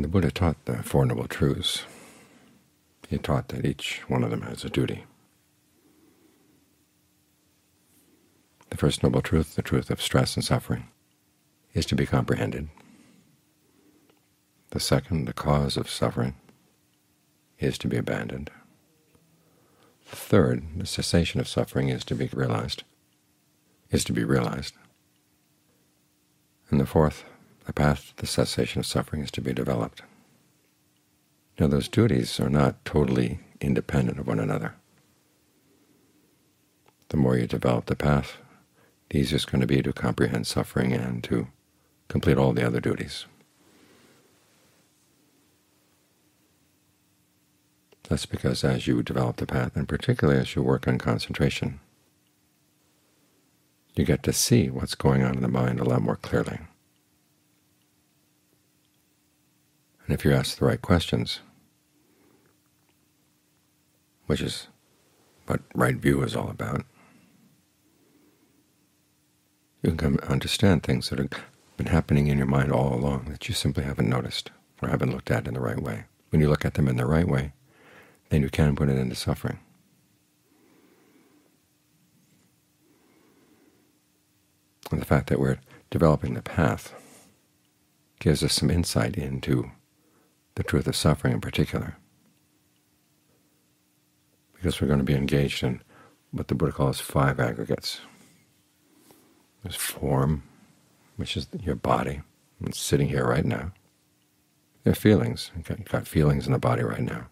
When the Buddha taught the Four Noble Truths, he taught that each one of them has a duty. The first noble truth, the truth of stress and suffering, is to be comprehended. The second, the cause of suffering, is to be abandoned. The third, the cessation of suffering, is to be realized. Is to be realized. And the fourth, the path to the cessation of suffering, is to be developed. Now, those duties are not totally independent of one another. The more you develop the path, the easier it's going to be to comprehend suffering and to complete all the other duties. That's because as you develop the path, and particularly as you work on concentration, you get to see what's going on in the mind a lot more clearly. And if you ask the right questions, which is what right view is all about, you can come understand things that have been happening in your mind all along that you simply haven't noticed or haven't looked at in the right way. When you look at them in the right way, then you can put it into suffering. And the fact that we're developing the path gives us some insight into the truth of suffering in particular, because we're going to be engaged in what the Buddha calls five aggregates. There's form, which is your body. It's sitting here right now. There are feelings. You've got feelings in the body right now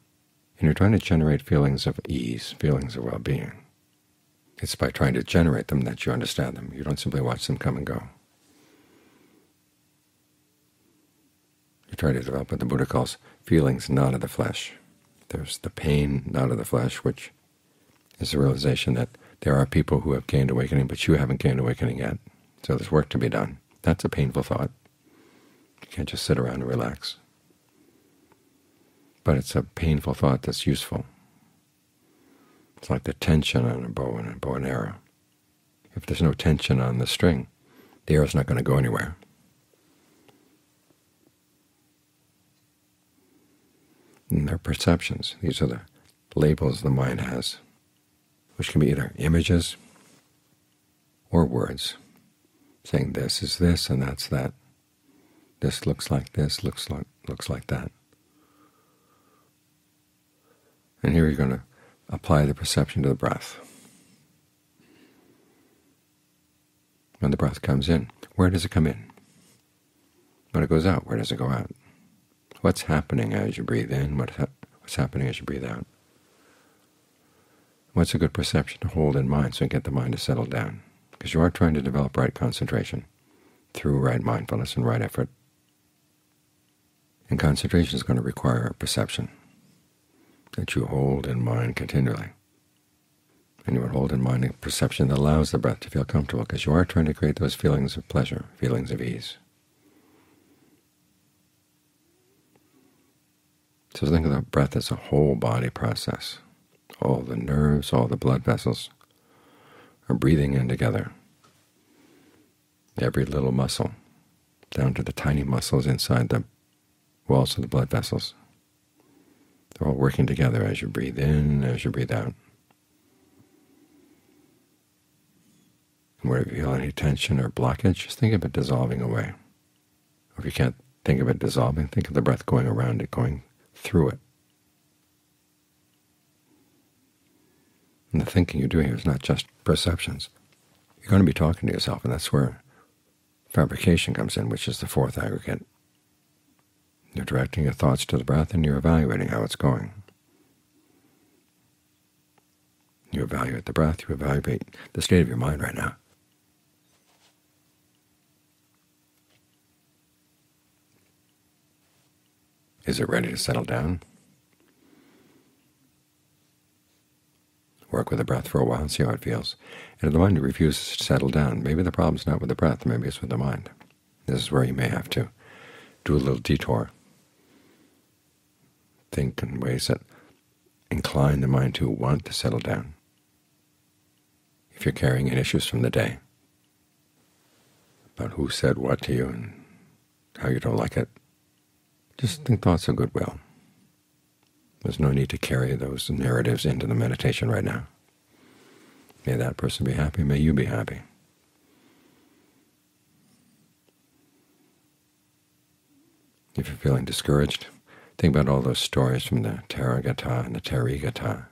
and you're trying to generate feelings of ease, feelings of well-being. It's by trying to generate them that you understand them. You don't simply watch them come and go. You try to develop what the Buddha calls feelings not of the flesh. There's the pain not of the flesh, which is the realization that there are people who have gained awakening, but you haven't gained awakening yet. So there's work to be done. That's a painful thought. You can't just sit around and relax but it's a painful thought that's useful. It's like the tension on a bow and a bow and arrow. If there's no tension on the string, the arrow's not going to go anywhere. And they're perceptions. These are the labels the mind has, which can be either images or words, saying this is this and that's that. This looks like this, looks like looks like that. And here you're going to apply the perception to the breath. When the breath comes in, where does it come in? When it goes out, where does it go out? What's happening as you breathe in? what's happening as you breathe out? What's a good perception to hold in mind so you get the mind to settle down? Because you are trying to develop right concentration through right mindfulness and right effort. And concentration is going to require a perception that you hold in mind continually. And you would hold in mind a perception that allows the breath to feel comfortable, because you are trying to create those feelings of pleasure, feelings of ease. So think of the breath as a whole body process. All the nerves, all the blood vessels are breathing in together. Every little muscle, down to the tiny muscles inside the walls of the blood vessels, they're all working together as you breathe in, as you breathe out. And wherever you feel any tension or blockage, just think of it dissolving away. If you can't think of it dissolving, think of the breath going around it, going through it. And the thinking you're doing here is not just perceptions. You're going to be talking to yourself, and that's where fabrication comes in, which is the fourth aggregate. You're directing your thoughts to the breath and you're evaluating how it's going. You evaluate the breath, you evaluate the state of your mind right now. Is it ready to settle down? Work with the breath for a while and see how it feels. And if the mind refuses to settle down, maybe the problem's not with the breath, maybe it's with the mind. This is where you may have to do a little detour think in ways that incline the mind to want to settle down. If you're carrying in issues from the day about who said what to you and how you don't like it, Just think thoughts of goodwill. There's no need to carry those narratives into the meditation right now. May that person be happy. May you be happy. If you're feeling discouraged, think about all those stories from the Theragatha and the Therigatha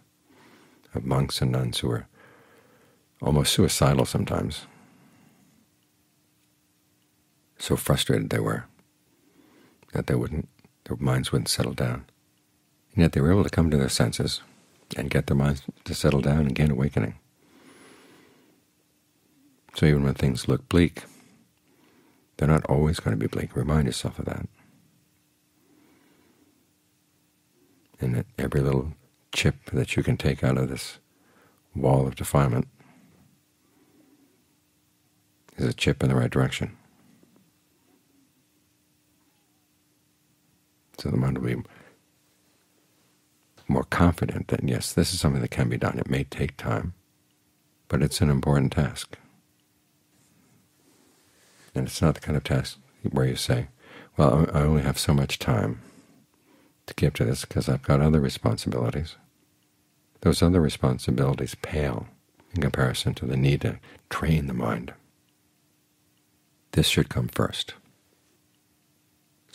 of monks and nuns who were almost suicidal sometimes. So frustrated they were that they wouldn't, their minds wouldn't settle down. And yet they were able to come to their senses and get their minds to settle down and gain awakening. So even when things look bleak, they're not always going to be bleak. Remind yourself of that. And that every little chip that you can take out of this wall of defilement is a chip in the right direction. So the mind will be more confident that, yes, this is something that can be done. It may take time, but it's an important task. And it's not the kind of task where you say, well, I only have so much time to give to this because I've got other responsibilities. Those other responsibilities pale in comparison to the need to train the mind. This should come first.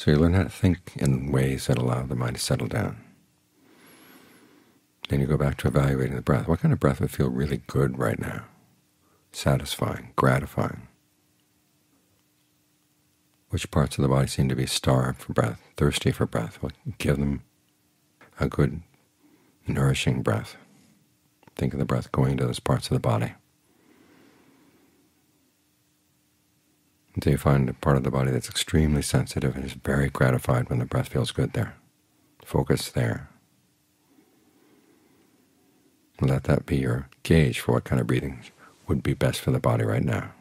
So you learn how to think in ways that allow the mind to settle down. Then you go back to evaluating the breath. What kind of breath would feel really good right now? Satisfying, gratifying. Which parts of the body seem to be starved for breath, thirsty for breath? Well, give them a good, nourishing breath. Think of the breath going to those parts of the body. Until you find a part of the body that's extremely sensitive and is very gratified when the breath feels good there. Focus there. Let that be your gauge for what kind of breathing would be best for the body right now.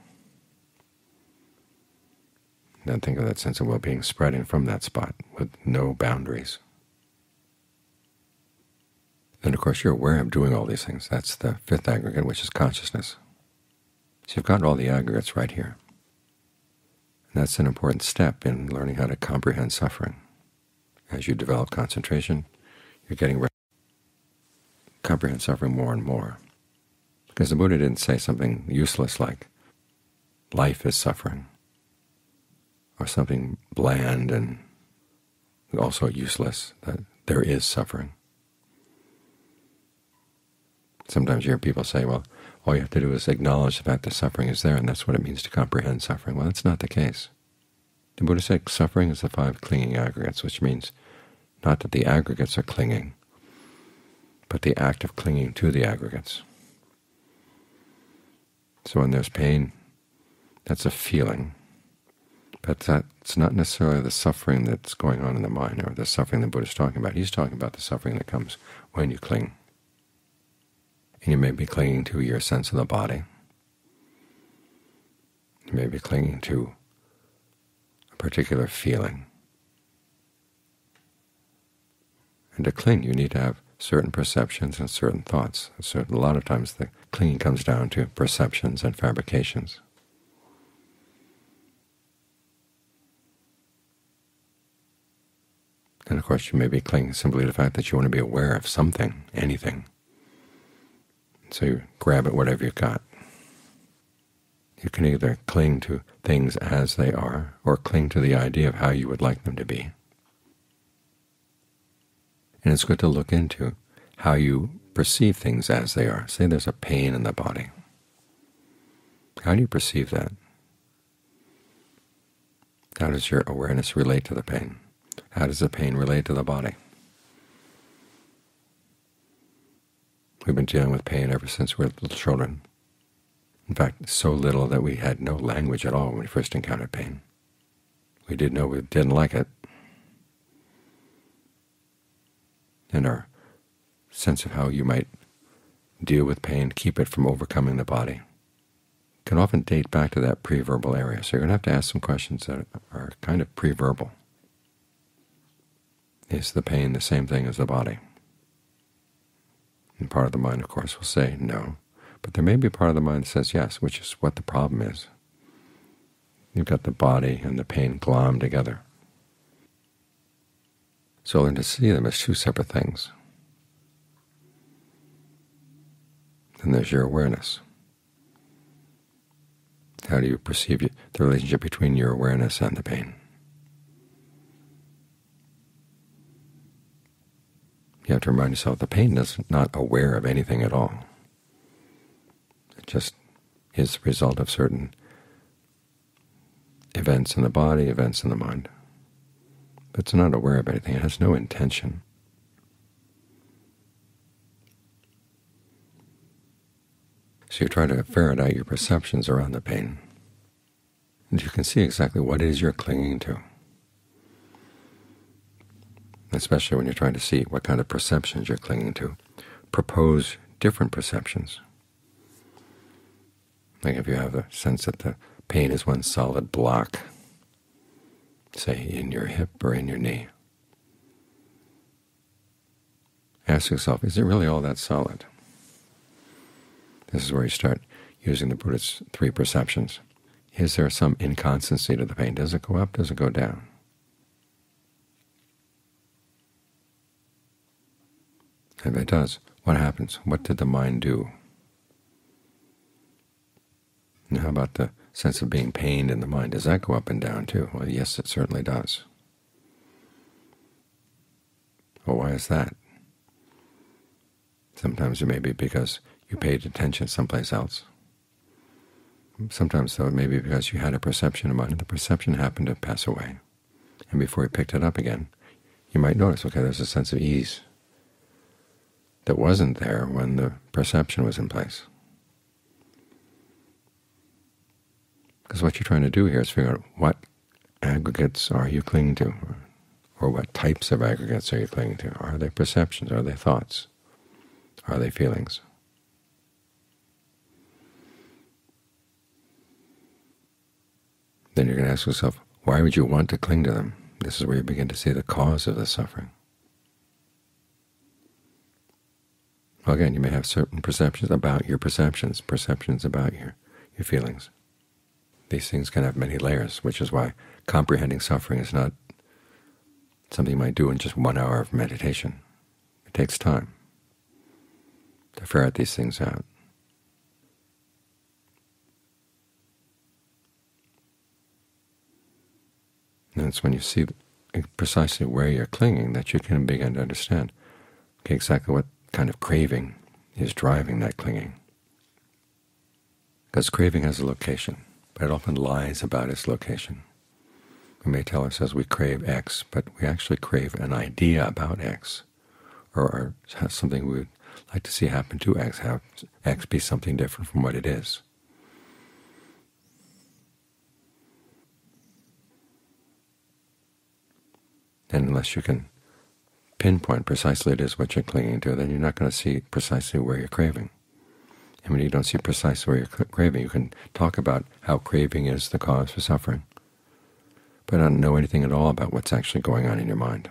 Then think of that sense of well-being spreading from that spot with no boundaries. Then, of course, you're aware of doing all these things. That's the fifth aggregate, which is consciousness. So you've got all the aggregates right here. That's an important step in learning how to comprehend suffering. As you develop concentration, you're getting comprehend suffering more and more. Because the Buddha didn't say something useless like life is suffering, or something bland and also useless, that there is suffering. Sometimes you hear people say, well, all you have to do is acknowledge the fact that suffering is there, and that's what it means to comprehend suffering. Well, that's not the case. The Buddha said suffering is the five clinging aggregates, which means not that the aggregates are clinging, but the act of clinging to the aggregates. So when there's pain, that's a feeling, but that's not necessarily the suffering that's going on in the mind or the suffering the Buddha's talking about. He's talking about the suffering that comes when you cling and you may be clinging to your sense of the body. You may be clinging to a particular feeling. And to cling, you need to have certain perceptions and certain thoughts. So a lot of times the clinging comes down to perceptions and fabrications. And of course you may be clinging simply to the fact that you want to be aware of something, anything. So you grab at whatever you've got. You can either cling to things as they are or cling to the idea of how you would like them to be. And it's good to look into how you perceive things as they are. Say there's a pain in the body. How do you perceive that? How does your awareness relate to the pain? How does the pain relate to the body? We've been dealing with pain ever since we were little children. In fact, so little that we had no language at all when we first encountered pain. We did know we didn't like it. And our sense of how you might deal with pain, keep it from overcoming the body, can often date back to that pre-verbal area. So you're going to have to ask some questions that are kind of pre-verbal. Is the pain the same thing as the body? And part of the mind, of course, will say no. But there may be a part of the mind that says yes, which is what the problem is. You've got the body and the pain glommed together. So learn to see them as two separate things. Then there's your awareness. How do you perceive the relationship between your awareness and the pain? You have to remind yourself the pain is not aware of anything at all. It just is the result of certain events in the body, events in the mind. But it's not aware of anything. It has no intention. So you try to ferret out your perceptions around the pain, and you can see exactly what it is you're clinging to, especially when you're trying to see what kind of perceptions you're clinging to. Propose different perceptions. Like if you have a sense that the pain is one solid block, say in your hip or in your knee, ask yourself, is it really all that solid? This is where you start using the Buddhist three perceptions. Is there some inconstancy to the pain? Does it go up? Does it go down? If it does, what happens? What did the mind do? And how about the sense of being pained in the mind? Does that go up and down too? Well, yes, it certainly does. Well, why is that? Sometimes it may be because you paid attention someplace else. Sometimes, though, it may be because you had a perception about it, the perception happened to pass away. And before you picked it up again, you might notice, okay, there's a sense of ease that wasn't there when the perception was in place. Because what you're trying to do here is figure out what aggregates are you clinging to, or what types of aggregates are you clinging to. Are they perceptions? Are they thoughts? Are they feelings? Then you're going to ask yourself, why would you want to cling to them? This is where you begin to see the cause of the suffering. Well, again, you may have certain perceptions about your perceptions, perceptions about your, your feelings. These things can have many layers, which is why comprehending suffering is not something you might do in just one hour of meditation. It takes time to ferret these things out. And it's when you see precisely where you're clinging that you can begin to understand okay, exactly what kind of craving is driving that clinging. Because craving has a location, but it often lies about its location. We may tell ourselves we crave X, but we actually crave an idea about X, or something we would like to see happen to X, have X be something different from what it is. And unless you can pinpoint precisely it is what you're clinging to, then you're not going to see precisely where you're craving. And when you don't see precisely where you're craving, you can talk about how craving is the cause for suffering, but not know anything at all about what's actually going on in your mind.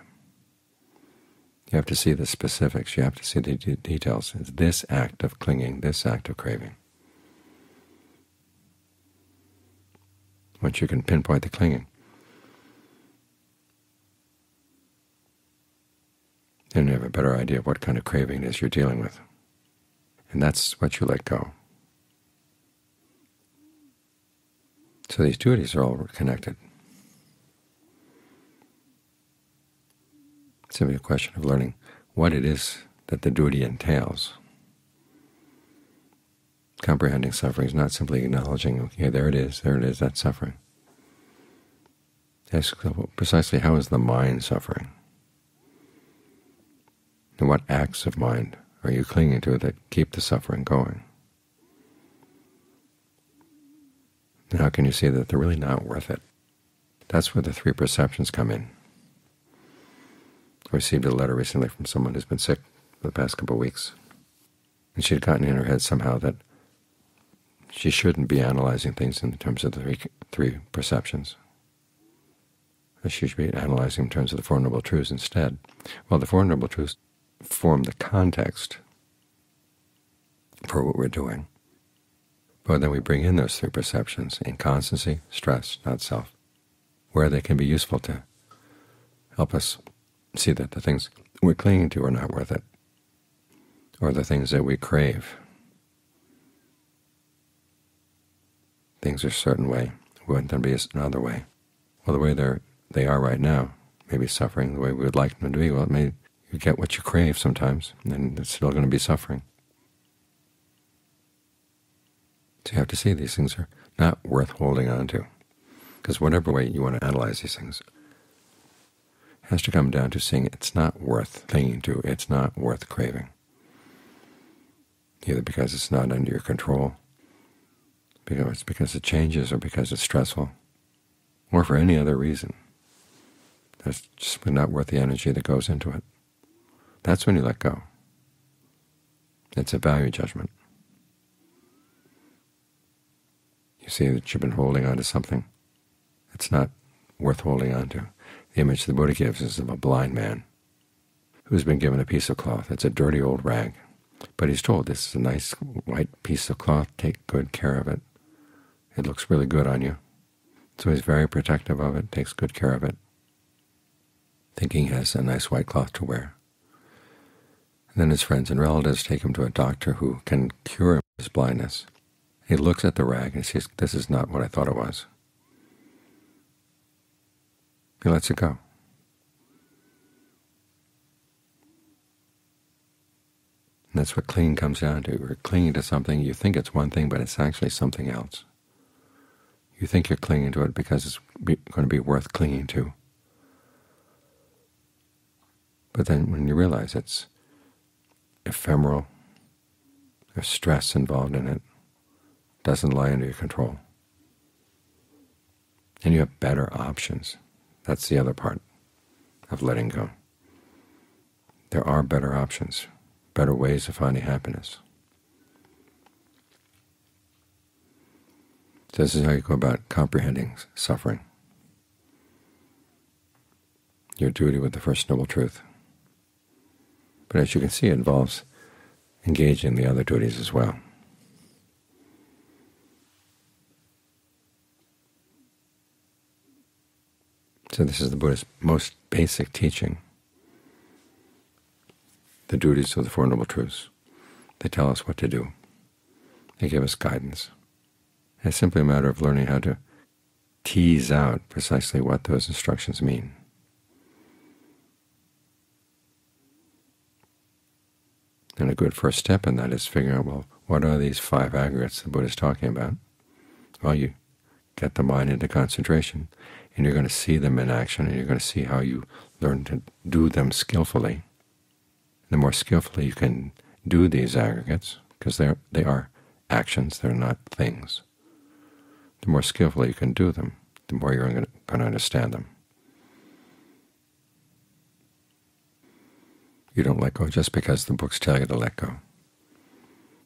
You have to see the specifics. You have to see the details. It's this act of clinging, this act of craving. Once you can pinpoint the clinging, then you have a better idea of what kind of craving it is you're dealing with. And that's what you let go. So these duties are all connected. It's simply a question of learning what it is that the duty entails. Comprehending suffering is not simply acknowledging, okay, there it is, there it is, that's suffering. Ask precisely how is the mind suffering? What acts of mind are you clinging to that keep the suffering going? And how can you see that they're really not worth it? That's where the three perceptions come in. I received a letter recently from someone who's been sick for the past couple of weeks, and she had gotten in her head somehow that she shouldn't be analyzing things in terms of the three, three perceptions. She should be analyzing in terms of the Four Noble Truths instead. Well, the Four Noble Truths form the context for what we're doing. But then we bring in those three perceptions, inconstancy, stress, not self, where they can be useful to help us see that the things we're clinging to are not worth it, or the things that we crave. Things are a certain way. We want them to be another way. Well, the way they're, they are right now, maybe suffering the way we would like them to be, well, it may, you get what you crave sometimes, and it's still going to be suffering. So you have to see these things are not worth holding on to, because whatever way you want to analyze these things has to come down to seeing it's not worth clinging to, it's not worth craving, either because it's not under your control, because it's because it changes, or because it's stressful, or for any other reason. That's just not worth the energy that goes into it. That's when you let go. It's a value judgment. You see that you've been holding on to something. It's not worth holding on to. The image the Buddha gives is of a blind man who's been given a piece of cloth. It's a dirty old rag, but he's told this is a nice white piece of cloth. Take good care of it. It looks really good on you. So he's very protective of it, takes good care of it, thinking he has a nice white cloth to wear. Then his friends and relatives take him to a doctor who can cure his blindness. He looks at the rag and says, this is not what I thought it was. He lets it go. And that's what clinging comes down to. We're clinging to something, you think it's one thing, but it's actually something else. You think you're clinging to it because it's going to be worth clinging to. But then when you realize it's ephemeral, there's stress involved in it, doesn't lie under your control, and you have better options. That's the other part of letting go. There are better options, better ways of finding happiness. This is how you go about comprehending suffering. Your duty with the First Noble Truth. But as you can see, it involves engaging the other duties as well. So this is the Buddha's most basic teaching, the duties of the Four Noble Truths. They tell us what to do. They give us guidance. It's simply a matter of learning how to tease out precisely what those instructions mean. A good first step in that is figuring out, well, what are these five aggregates the Buddha is talking about? Well, you get the mind into concentration, and you're going to see them in action, and you're going to see how you learn to do them skillfully. The more skillfully you can do these aggregates, because they they are actions, they're not things, the more skillfully you can do them, the more you're going to understand them. You don't let go just because the books tell you to let go.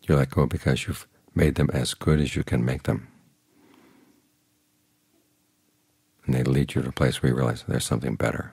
You let go because you've made them as good as you can make them. And they lead you to a place where you realize there's something better.